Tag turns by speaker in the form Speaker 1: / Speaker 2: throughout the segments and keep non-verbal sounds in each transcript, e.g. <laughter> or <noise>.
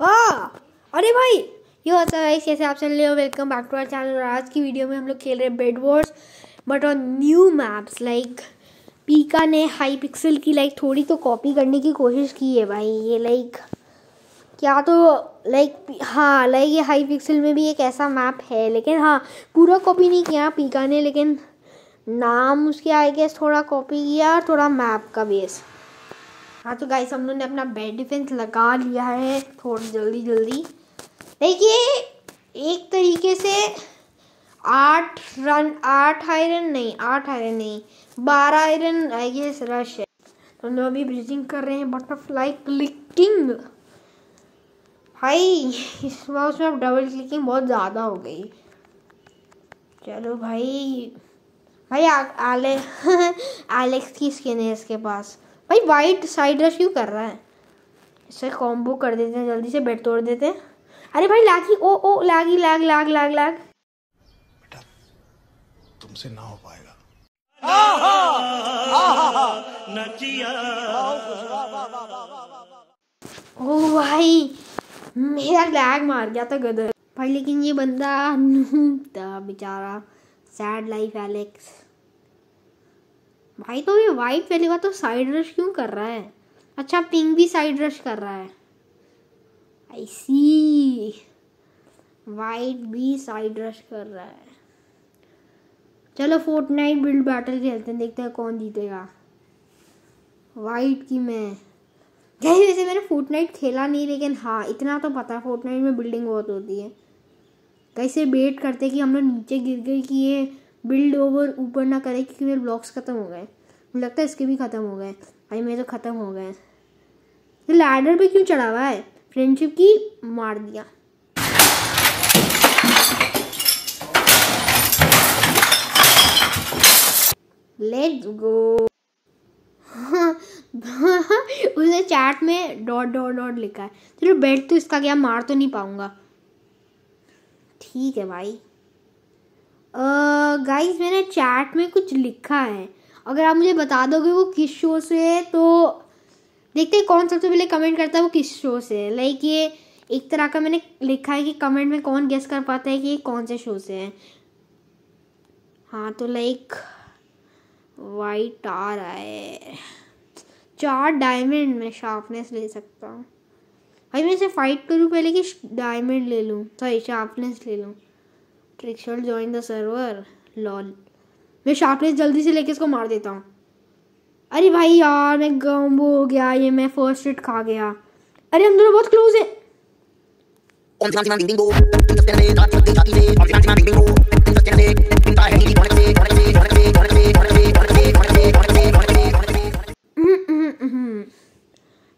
Speaker 1: अरे भाई, ये होता है कैसे आप चल रहे हो? Welcome back to our channel और आज की वीडियो में हम लोग खेल रहे हैं bed wars but on new maps like पीका ने हाई पिक्सल की लाइक थोड़ी तो कॉपी करने की कोशिश की है भाई, ये लाइक क्या तो लाइक हाँ लाइक ये हाई पिक्सल में भी एक ऐसा मैप है, लेकिन हाँ पूरा कॉपी नहीं किया पीका ने, लेकिन नाम उसके आई गेस थोड़ा कॉपी किया, थोड़ा मैप का बेस हाँ तो गाइस हम लोग ने अपना बेड डिफेंस लगा लिया है थोड़ा जल्दी जल्दी। देखिए एक तरीके से आठ रन आठ आयरन नहीं आठ आयरन नहीं बारह आयरन आई गेस रश है। तो हम लोग अभी ब्रिजिंग कर रहे हैं बटरफ्लाई क्लिकिंग भाई इस बार उसमें अब डबल क्लिकिंग बहुत ज़्यादा हो गई। चलो भाई भाई आ, आले <laughs> एलेक्स की स्किन है इसके पास। भाई वाइट साइड रश क्यों कर रहा है? इसे कॉम्बो कर देते हैं जल्दी से बेड तोड़ देते हैं। अरे भाई लागी ओ ओ लागी लाग लाग लाग लाग
Speaker 2: बेटा तुमसे ना हो पाएगा।
Speaker 1: ओ भाई मेरा लैग मार गया था गदर। भाई लेकिन ये बंदा नूब था बेचारा। सैड लाइफ एलेक्स भाई तो ये वाइट पहले का तो साइड रश क्यों कर रहा है? अच्छा पिंक भी साइड रश कर रहा है। आई सी वाइट भी साइड रश कर रहा है। चलो फोर्ट नाइट बिल्ड बैटल खेलते हैं, देखते हैं कौन जीतेगा। वाइट की मैं। जैसे वैसे मैंने फोर्ट नाइट खेला नहीं, लेकिन हाँ इतना तो पता है फोर्ट नाइट में बिल्डिंग बहुत होती है। कैसे वेट करते कि हम लोग नीचे गिर गए कि ये बिल्ड ओवर ऊपर ना करे क्योंकि मेरे ब्लॉक्स ख़त्म हो गए। मुझे लगता है इसके भी ख़त्म हो गए। भाई, मेरे तो ख़त्म हो गए। ये लैडर पे क्यों चढ़ा हुआ है? फ्रेंडशिप की मार दिया। लेट्स गो उसने चैट में डॉट डॉट डॉट लिखा है। चलो बेड तो इसका क्या मार तो नहीं पाऊँगा। ठीक है भाई। गाइस मैंने चैट में कुछ लिखा है। अगर आप मुझे बता दोगे वो किस शो से है तो देखते हैं कौन सबसे पहले कमेंट करता है वो किस शो से है। लाइक ये एक तरह का मैंने लिखा है कि कमेंट में कौन गेस कर पाता है कि ये कौन से शो से है। हाँ तो लाइक वाइट आ रहा है। चार डायमंड में शार्पनेस ले सकता हूँ। भाई, मैं इसे फाइट करूँ पहले कि डायमंड ले लूँ? सॉरी शार्पनेस ले लूँ। ट्रिक्शल ज्वाइन द सर्वर लॉल। मैं शार्पनेस जल्दी से लेके इसको मार देता हूँ। अरे भाई यार, मैं गम्बो हो गया, ये मैं फ़र्स्ट हिट खा गया। अरे, हम दोनों बहुत क्लोज है।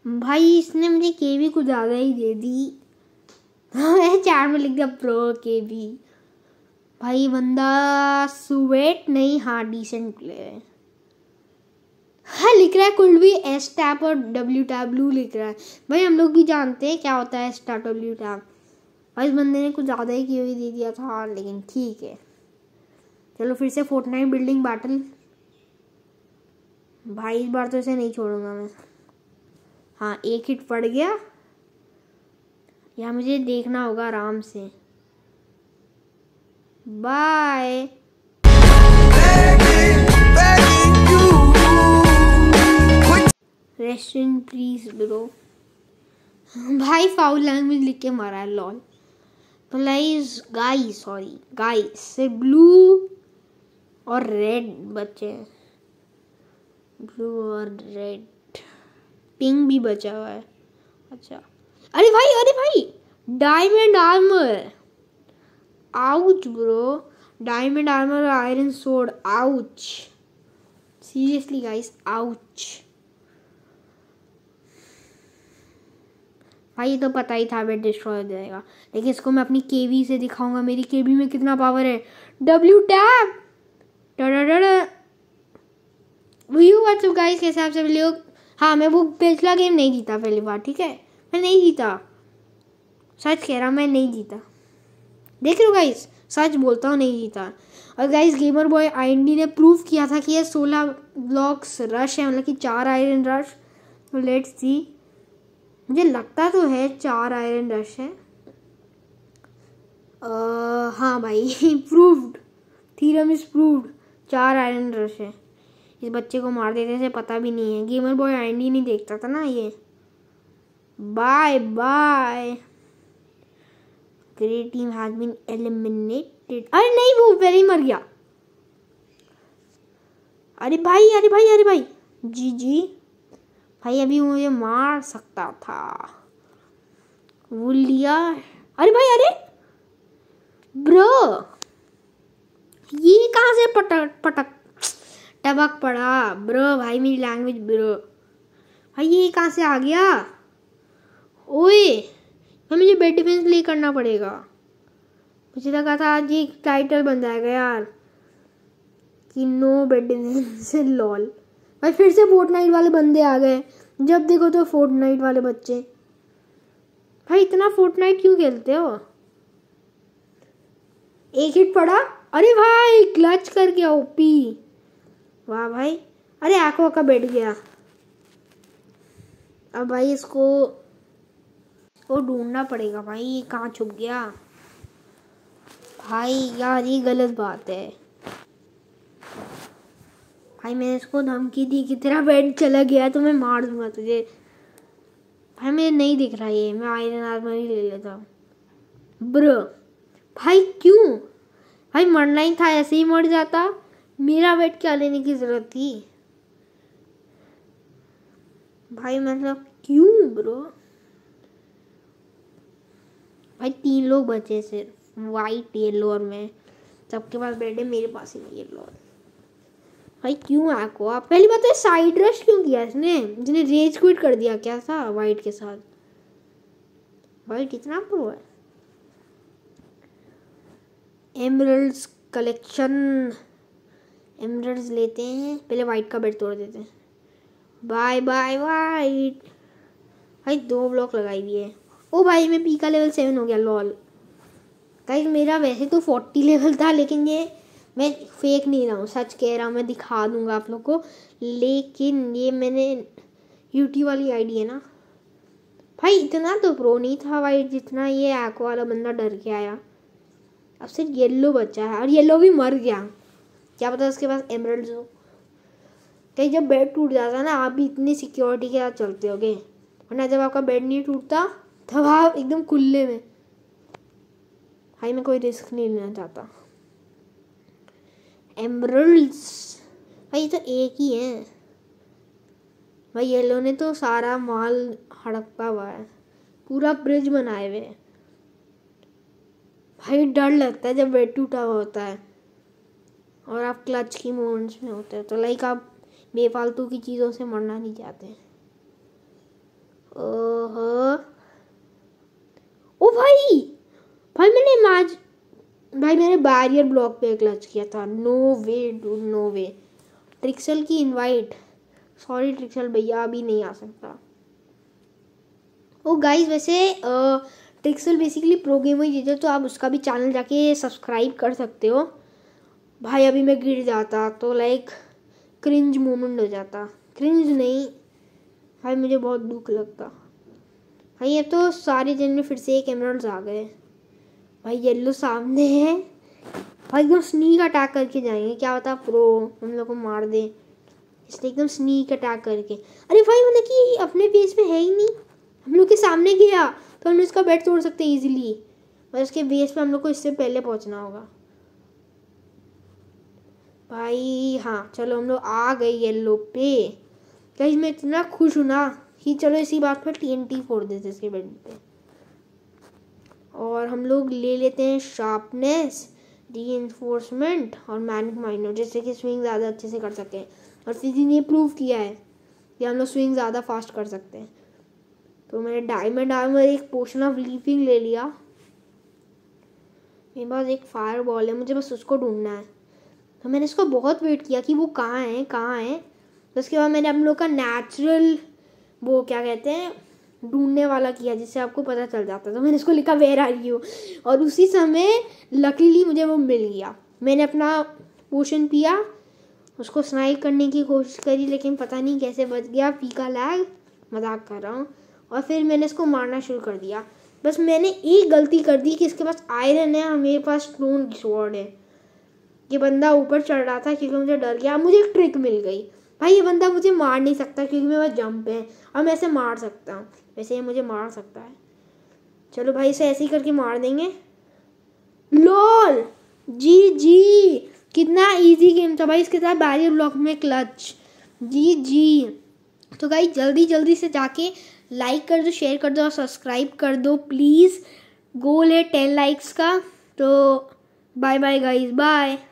Speaker 1: भाई, इसने मुझे के भी कुछ ज़्यादा ही दे दी। <laughs> चार में लिख दिया प्रो के भी भाई, बंदा सुवेट नहीं हाँ डिसेंट प्लेयर है। हाँ लिख रहा है, कुल भी एस टैप और डब्ल्यू टैप ब्लू लिख रहा है। भाई, हम लोग भी जानते हैं क्या होता है एस टैप डब्ल्यू टैप भाई, इस बंदे ने कुछ ज़्यादा ही की हुई दे दिया था, लेकिन ठीक है। चलो, फिर से फोर्ट नाइट बिल्डिंग बैटल भाई, इस बार तो इसे नहीं छोड़ूँगा मैं। हाँ एक हिट पड़ गया। या मुझे देखना होगा आराम से। Bye rest in please bro भाई फाउल लैंग्वेज लिख के मारा है लॉल प्लाइज गाई सॉरी गाई से ब्लू और रेड बचे हैं. ब्लू और रेड पिंक भी बचा हुआ है. अच्छा. अरे भाई अरे भाई diamond armour ouch bro diamond armour iron sword ouch seriously guys ouch भाई, ये तो पता ही था वेट डिस्ट्रॉय हो जाएगा लेकिन इसको मैं अपनी केवी से दिखाऊँगा। मेरी केवी में कितना पावर है? W tap view what's up guys कैसे आप सभी लोग? हाँ मैं वो पिछला गेम नहीं जीता पहली बार, ठीक है? मैं नहीं जीता। सच कह रहा मैं नहीं जीता। देख रहे हो गाइस सच बोलता हूँ नहीं जीता और गाइस गेमर बॉय आईडी ने प्रूव किया था कि ये सोलह ब्लॉक्स रश है मतलब कि चार आयरन रश लेट्स सी मुझे लगता तो है चार आयरन रश है। uh, हाँ भाई प्रूव्ड थीरम इज़ प्रूव्ड चार आयरन रश है। इस बच्चे को मार देते से पता भी नहीं है। गेमर बॉय ही नहीं देखता था ना ये। Bye bye great team has been eliminated अरे नहीं, वो ही मर गया। अरे भाई अरे भाई अरे भाई। जी जी भाई, अभी मुझे मार सकता था। वो लिया। अरे भाई, अरे। ब्रो ये कहाँ से पटक पटक टबक पड़ा? ब्रो भाई, मेरी लैंग्वेज ब्रो भाई, ये कहाँ से आ गया? ओए। भाई मुझे बेड डिफेंस प्ले करना पड़ेगा। मुझे लगा था आज ये टाइटल बन जाएगा यार, कि नो बेड डिफेंस लॉल भाई फिर से फोर्ट नाइट वाले बंदे आ गए। जब देखो तो फोर्ट नाइट वाले बच्चे। भाई इतना फोर्ट नाइट क्यों खेलते हो? एक हिट पड़ा? अरे भाई क्लच कर गया ओपी वाह भाई। अरे आँखों का बैठ गया। अब भाई इसको इसको ढूंढना पड़ेगा भाई, ये कहाँ छुप गया? भाई यार, ये गलत बात है। भाई मैंने इसको धमकी दी कि तेरा बेड चला गया तो मैं मार दूँगा तुझे। भाई मुझे नहीं दिख रहा ये, मैं आयरन आर्मर ही ले लेता ब्र, भाई क्यों? भाई मरना ही था, ऐसे ही मर जाता। मेरा वेट क्या लेने की ज़रूरत थी? भाई मतलब क्यों ब्रो? भाई, तीन लोग बचे सिर्फ़ वाइट येलो और मैं। सबके पास बेड है, मेरे पास ही नहीं येलो भाई, क्यों आको आप पहली बात तो साइड रश क्यों किया इसने? इसने रेज क्विट कर दिया क्या था वाइट के साथ? वाइट कितना प्रो है। एमरल्ड्स कलेक्शन एमरल्ड्स लेते हैं, पहले वाइट का बेड तोड़ देते हैं। बाय बाय वाइट भाई, दो ब्लॉक लगाई हुई है। ओ भाई, मैं पी का लेवल सेवन हो गया लॉल गाइस मेरा वैसे तो फोर्टी लेवल था, लेकिन ये मैं फेक नहीं रहा हूँ, सच कह रहा हूँ, मैं दिखा दूँगा आप लोग को। लेकिन ये मैंने यूटी वाली आईडी है ना। भाई, इतना तो प्रो नहीं था भाई, जितना ये एक्वा वाला बंदा डर के आया। अब सिर्फ़ येल्लो बचा है, और येल्लो भी मर गया। क्या पता उसके पास एमरल्ड हो। कहीं जब बेड टूट जाता है ना, आप भी इतनी सिक्योरिटी के साथ चलते हो वरना जब आपका बेड नहीं टूटता तब एकदम खुले में। भाई, मैं कोई रिस्क नहीं लेना चाहता। एमरल्ड्स भाई तो एक ही है। भाई येलो ने तो सारा माल हड़पा हुआ है। पूरा ब्रिज बनाए हुए भाई, डर लगता है जब बेड टूटा हुआ होता है। और आप क्लच की मोमेंट्स में होते हैं तो लाइक आप बेफालतू की चीज़ों से मरना नहीं चाहते। ओहो। ओ भाई भाई मैंने मैच भाई मैंने बैरियर ब्लॉक पे क्लच किया था। No way do no way ट्रिक्सल की इनवाइट सॉरी ट्रिक्सल भैया, अभी नहीं आ सकता। ओ गाइस वैसे ट्रिक्सल बेसिकली प्रो गेम ही जीते तो आप उसका भी चैनल जाके सब्सक्राइब कर सकते हो। भाई अभी मैं गिर जाता तो लाइक क्रिंज मोमेंट हो जाता। क्रिंज नहीं। भाई मुझे बहुत दुख लगता। भाई अब तो सारे जन में फिर से एक एमरल्ड्स आ गए। भाई येल्लो सामने है। भाई, एकदम स्नीक अटैक करके जाएँगे। क्या बता प्रो हम लोग को मार दे। इसलिए एकदम स्नीक अटैक करके। अरे भाई मतलब कि अपने बेस पे है ही नहीं। हम लोग के सामने गया तो हम उसका बेड तोड़ सकते इजीली बस उसके बेस पे हम लोग को इससे पहले पहुँचना होगा। भाई हाँ चलो हम लोग आ गए येल्लो पे। कहीं मैं इतना खुश हूँ ना। कि चलो इसी बात पर टी एन टी फोड़ देते इसके बेड पे और हम लोग ले लेते हैं शार्पनेस री इन्फोर्समेंट और मैनिक माइनर जिससे कि स्विंग ज़्यादा अच्छे से कर सकें। और सीधी ने प्रूव किया है कि हम लोग स्विंग ज़्यादा फास्ट कर सकते हैं। तो मैंने डायमंड आर्मर एक पोशन ऑफ़ लीफिंग ले लिया। मेरे पास एक फायर बॉल है, मुझे बस उसको ढूंढना है। तो मैंने इसको बहुत वेट किया कि वो कहाँ है कहाँ है। तो उसके बाद मैंने हम लोग का नेचुरल वो क्या कहते हैं, ढूँढने वाला किया जिससे आपको पता चल जाता तो मैंने इसको लिखा वेर आर यू और उसी समय लकीली मुझे वो मिल गया। मैंने अपना पोशन पिया, उसको स्नाइप करने की कोशिश करी, लेकिन पता नहीं कैसे बच गया। पी का लैग, मज़ाक कर रहा हूँ। और फिर मैंने इसको मारना शुरू कर दिया। बस मैंने एक गलती कर दी कि इसके पास आयरन है और मेरे पास स्टोन स्वॉर्ड है। ये बंदा ऊपर चढ़ रहा था क्योंकि मुझे डर गया। मुझे एक ट्रिक मिल गई। भाई, ये बंदा मुझे मार नहीं सकता क्योंकि मेरे पास जंप है। और मैं ऐसे मार सकता हूँ। वैसे ये मुझे मार सकता है। चलो भाई, इसे ऐसे ही करके मार देंगे। Lol G G. कितना इजी गेम था भाई। इसके साथ बैरियर ब्लॉक में क्लच जी जी। तो भाई, जल्दी जल्दी से जाके लाइक कर दो शेयर कर दो और सब्सक्राइब कर दो प्लीज़ गोल है टेन लाइक्स का। तो बाय बाय गाइस बाय